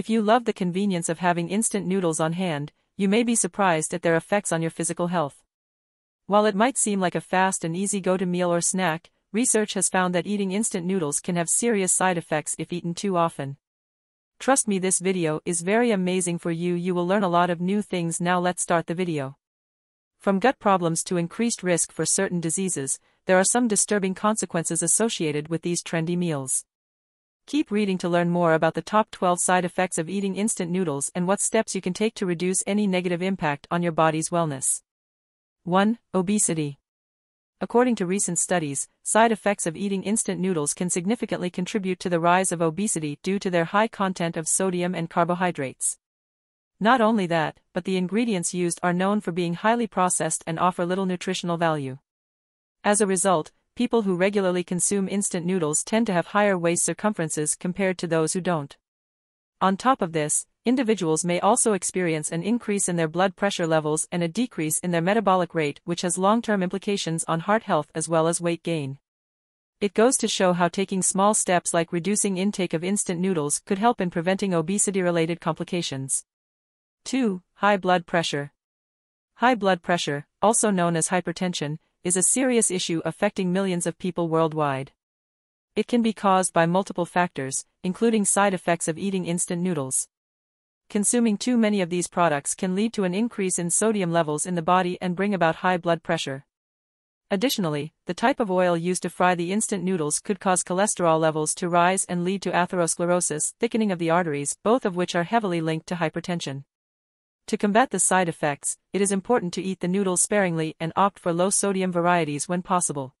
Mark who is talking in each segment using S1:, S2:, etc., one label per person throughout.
S1: If you love the convenience of having instant noodles on hand, you may be surprised at their effects on your physical health. While it might seem like a fast and easy go-to meal or snack, research has found that eating instant noodles can have serious side effects if eaten too often. Trust me this video is very amazing for you you will learn a lot of new things now let's start the video. From gut problems to increased risk for certain diseases, there are some disturbing consequences associated with these trendy meals. Keep reading to learn more about the top 12 side effects of eating instant noodles and what steps you can take to reduce any negative impact on your body's wellness. 1. Obesity. According to recent studies, side effects of eating instant noodles can significantly contribute to the rise of obesity due to their high content of sodium and carbohydrates. Not only that, but the ingredients used are known for being highly processed and offer little nutritional value. As a result, people who regularly consume instant noodles tend to have higher waist circumferences compared to those who don't. On top of this, individuals may also experience an increase in their blood pressure levels and a decrease in their metabolic rate which has long-term implications on heart health as well as weight gain. It goes to show how taking small steps like reducing intake of instant noodles could help in preventing obesity-related complications. 2. High blood pressure. High blood pressure, also known as hypertension, is a serious issue affecting millions of people worldwide. It can be caused by multiple factors, including side effects of eating instant noodles. Consuming too many of these products can lead to an increase in sodium levels in the body and bring about high blood pressure. Additionally, the type of oil used to fry the instant noodles could cause cholesterol levels to rise and lead to atherosclerosis, thickening of the arteries, both of which are heavily linked to hypertension. To combat the side effects, it is important to eat the noodles sparingly and opt for low sodium varieties when possible.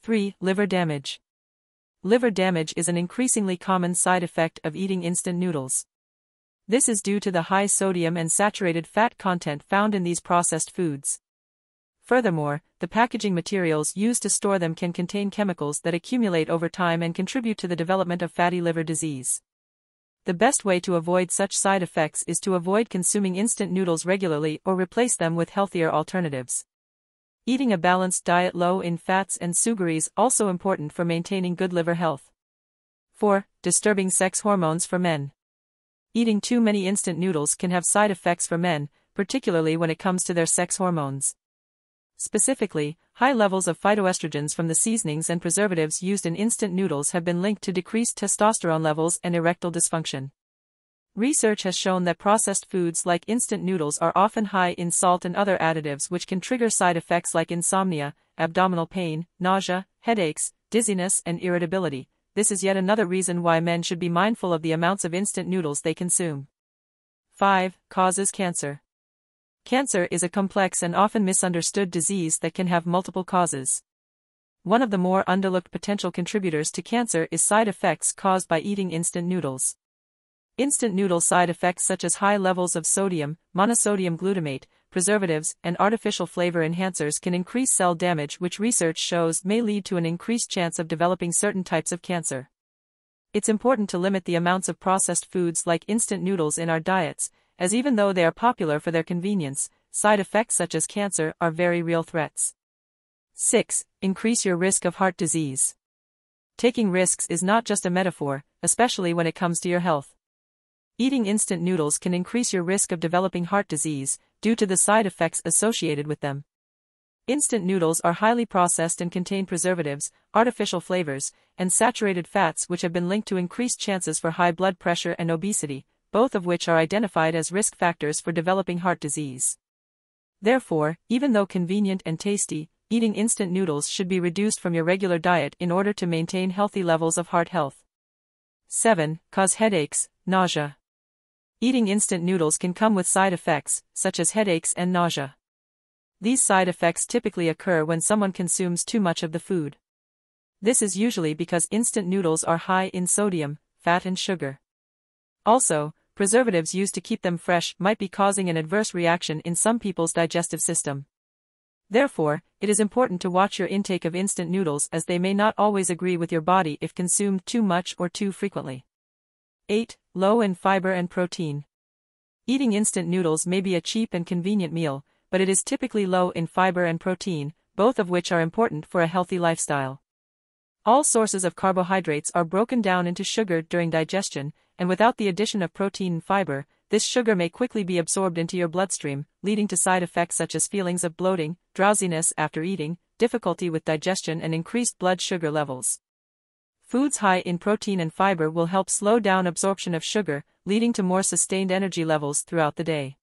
S1: 3. Liver damage. Liver damage is an increasingly common side effect of eating instant noodles. This is due to the high sodium and saturated fat content found in these processed foods. Furthermore, the packaging materials used to store them can contain chemicals that accumulate over time and contribute to the development of fatty liver disease. The best way to avoid such side effects is to avoid consuming instant noodles regularly or replace them with healthier alternatives. Eating a balanced diet low in fats and sugaries also important for maintaining good liver health. 4. Disturbing sex hormones for men. Eating too many instant noodles can have side effects for men, particularly when it comes to their sex hormones. Specifically, high levels of phytoestrogens from the seasonings and preservatives used in instant noodles have been linked to decreased testosterone levels and erectile dysfunction. Research has shown that processed foods like instant noodles are often high in salt and other additives which can trigger side effects like insomnia, abdominal pain, nausea, headaches, dizziness, and irritability, this is yet another reason why men should be mindful of the amounts of instant noodles they consume. 5. Causes cancer. Cancer is a complex and often misunderstood disease that can have multiple causes. One of the more underlooked potential contributors to cancer is side effects caused by eating instant noodles. Instant noodle side effects such as high levels of sodium, monosodium glutamate, preservatives, and artificial flavor enhancers can increase cell damage which research shows may lead to an increased chance of developing certain types of cancer. It's important to limit the amounts of processed foods like instant noodles in our diets, as even though they are popular for their convenience, side effects such as cancer are very real threats. 6. Increase your risk of heart disease. Taking risks is not just a metaphor, especially when it comes to your health. Eating instant noodles can increase your risk of developing heart disease, due to the side effects associated with them. Instant noodles are highly processed and contain preservatives, artificial flavors, and saturated fats which have been linked to increased chances for high blood pressure and obesity, both of which are identified as risk factors for developing heart disease. Therefore, even though convenient and tasty, eating instant noodles should be reduced from your regular diet in order to maintain healthy levels of heart health. 7. Cause headaches, nausea. Eating instant noodles can come with side effects, such as headaches and nausea. These side effects typically occur when someone consumes too much of the food. This is usually because instant noodles are high in sodium, fat and sugar. Also, preservatives used to keep them fresh might be causing an adverse reaction in some people's digestive system. Therefore, it is important to watch your intake of instant noodles as they may not always agree with your body if consumed too much or too frequently. 8. Low in fiber and protein. Eating instant noodles may be a cheap and convenient meal, but it is typically low in fiber and protein, both of which are important for a healthy lifestyle. All sources of carbohydrates are broken down into sugar during digestion, and without the addition of protein and fiber, this sugar may quickly be absorbed into your bloodstream, leading to side effects such as feelings of bloating, drowsiness after eating, difficulty with digestion and increased blood sugar levels. Foods high in protein and fiber will help slow down absorption of sugar, leading to more sustained energy levels throughout the day.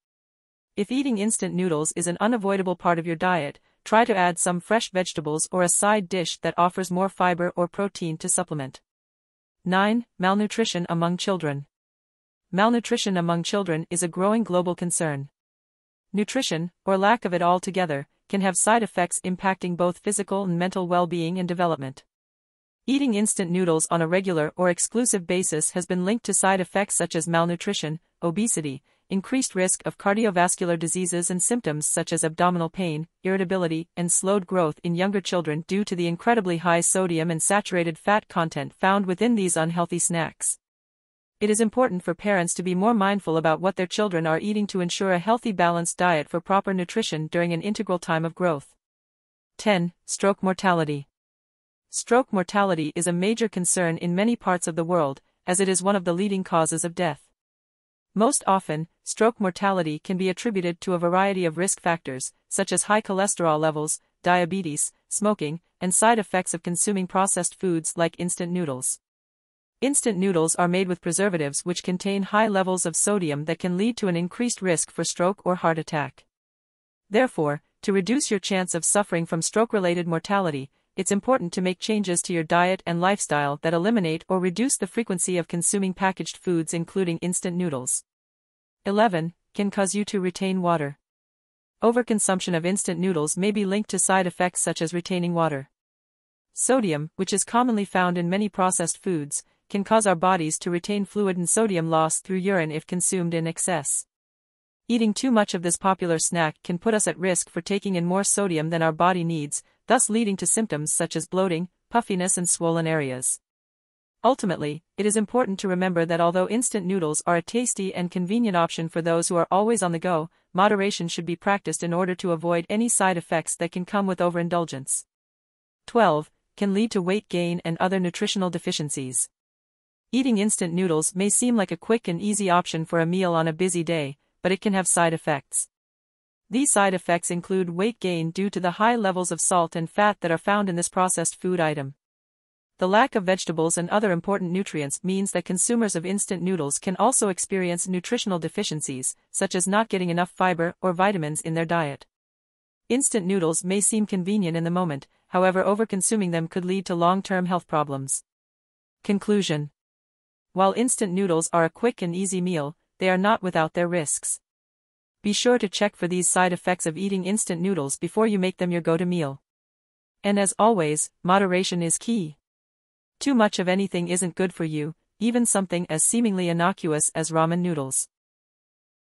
S1: If eating instant noodles is an unavoidable part of your diet, try to add some fresh vegetables or a side dish that offers more fiber or protein to supplement. 9. Malnutrition among children. Malnutrition among children is a growing global concern. Nutrition, or lack of it altogether, can have side effects impacting both physical and mental well-being and development. Eating instant noodles on a regular or exclusive basis has been linked to side effects such as malnutrition, obesity, increased risk of cardiovascular diseases and symptoms such as abdominal pain, irritability, and slowed growth in younger children due to the incredibly high sodium and saturated fat content found within these unhealthy snacks. It is important for parents to be more mindful about what their children are eating to ensure a healthy balanced diet for proper nutrition during an integral time of growth. 10. Stroke mortality. Stroke mortality is a major concern in many parts of the world, as it is one of the leading causes of death. Most often, stroke mortality can be attributed to a variety of risk factors, such as high cholesterol levels, diabetes, smoking, and side effects of consuming processed foods like instant noodles. Instant noodles are made with preservatives which contain high levels of sodium that can lead to an increased risk for stroke or heart attack. Therefore, to reduce your chance of suffering from stroke-related mortality, it's important to make changes to your diet and lifestyle that eliminate or reduce the frequency of consuming packaged foods including instant noodles. 11. Can cause you to retain water. Overconsumption of instant noodles may be linked to side effects such as retaining water. Sodium, which is commonly found in many processed foods, can cause our bodies to retain fluid and sodium loss through urine if consumed in excess. Eating too much of this popular snack can put us at risk for taking in more sodium than our body needs, thus leading to symptoms such as bloating, puffiness and swollen areas. Ultimately, it is important to remember that although instant noodles are a tasty and convenient option for those who are always on the go, moderation should be practiced in order to avoid any side effects that can come with overindulgence. 12. Can lead to weight gain and other nutritional deficiencies. Eating instant noodles may seem like a quick and easy option for a meal on a busy day, but it can have side effects. These side effects include weight gain due to the high levels of salt and fat that are found in this processed food item. The lack of vegetables and other important nutrients means that consumers of instant noodles can also experience nutritional deficiencies, such as not getting enough fiber or vitamins in their diet. Instant noodles may seem convenient in the moment, however overconsuming them could lead to long-term health problems. Conclusion While instant noodles are a quick and easy meal, they are not without their risks. Be sure to check for these side effects of eating instant noodles before you make them your go-to meal. And as always, moderation is key. Too much of anything isn't good for you, even something as seemingly innocuous as ramen noodles.